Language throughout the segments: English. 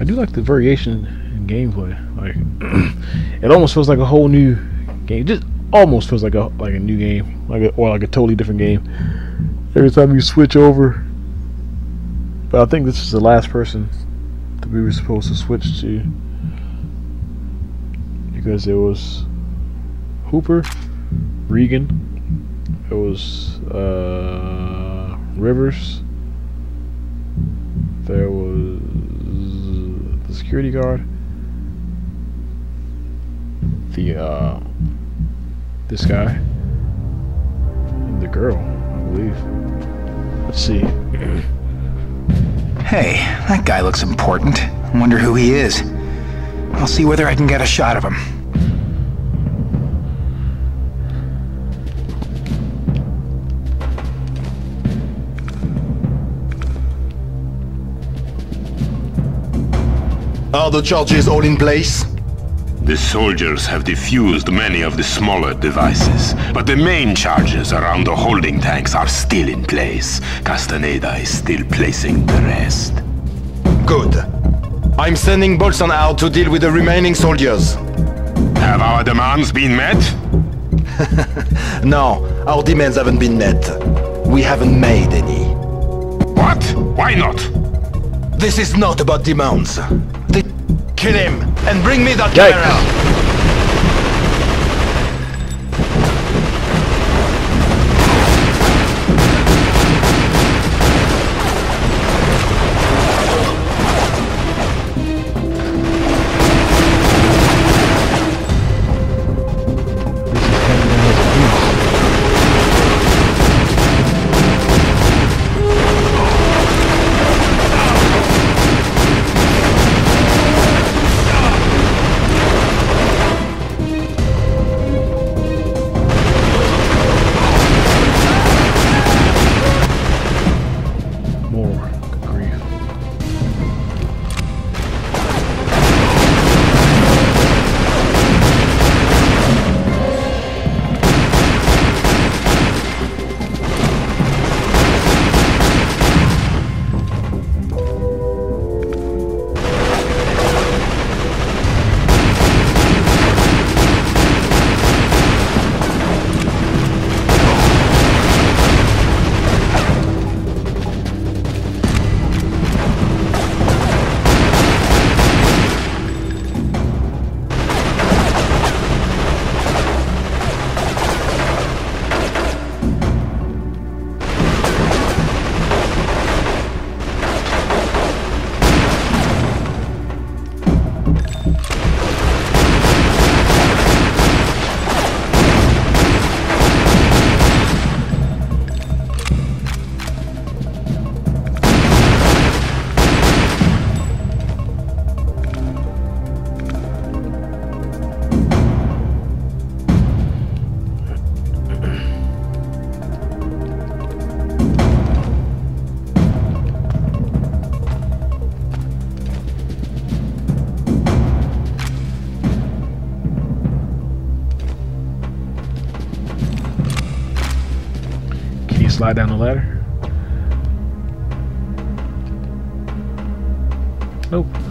I do like the variation in gameplay. Like it almost feels like a whole new game. Just almost feels like a like a new game, like a, or like a totally different game. Every time you switch over. But I think this is the last person that we were supposed to switch to because it was Hooper, Regan, it was uh, Rivers, there was security guard, the uh, this guy, and the girl, I believe. Let's see. Hey, that guy looks important. I wonder who he is. I'll see whether I can get a shot of him. Are the charges all in place? The soldiers have defused many of the smaller devices, but the main charges around the holding tanks are still in place. Castaneda is still placing the rest. Good. I'm sending Bolson out to deal with the remaining soldiers. Have our demands been met? No, our demands haven't been met. We haven't made any. What? Why not? This is not about demands. They kill him and bring me that Yikes. camera. Slide down the ladder? Nope.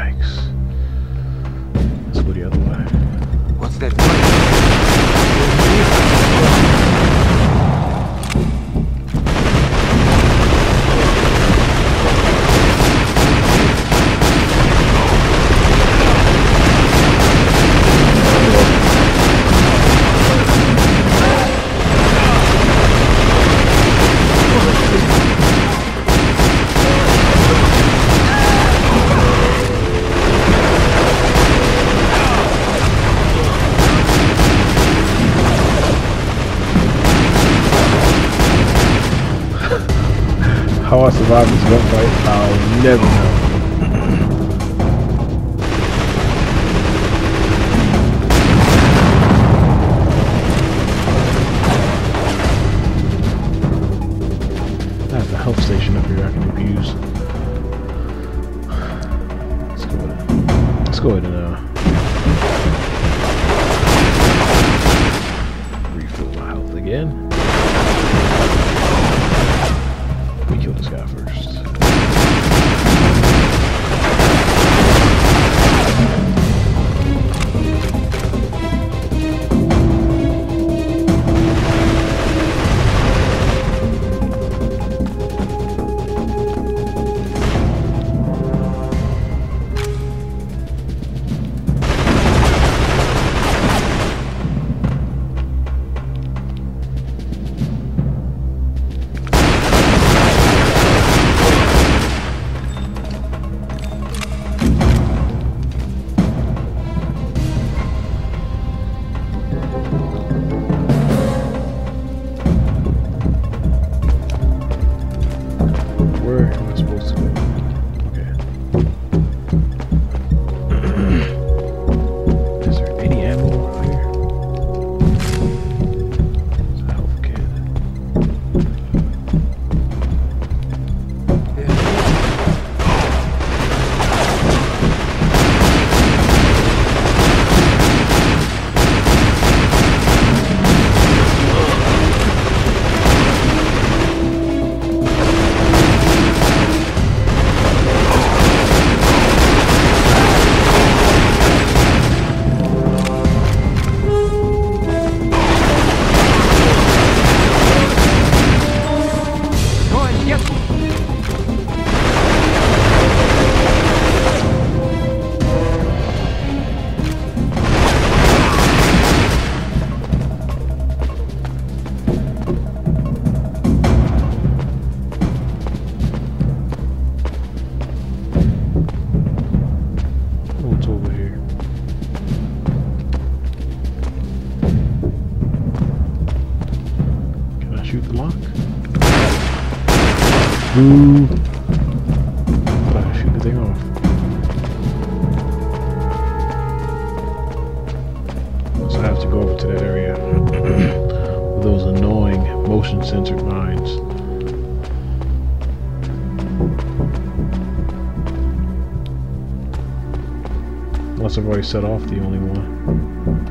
Yikes. Let's go the other way. What's that? How I survived this gunfight, I'll never know. There's Boo! Could shoot the thing off. So I have to go over to that area with those annoying motion censored mines. Unless I've already set off the only one.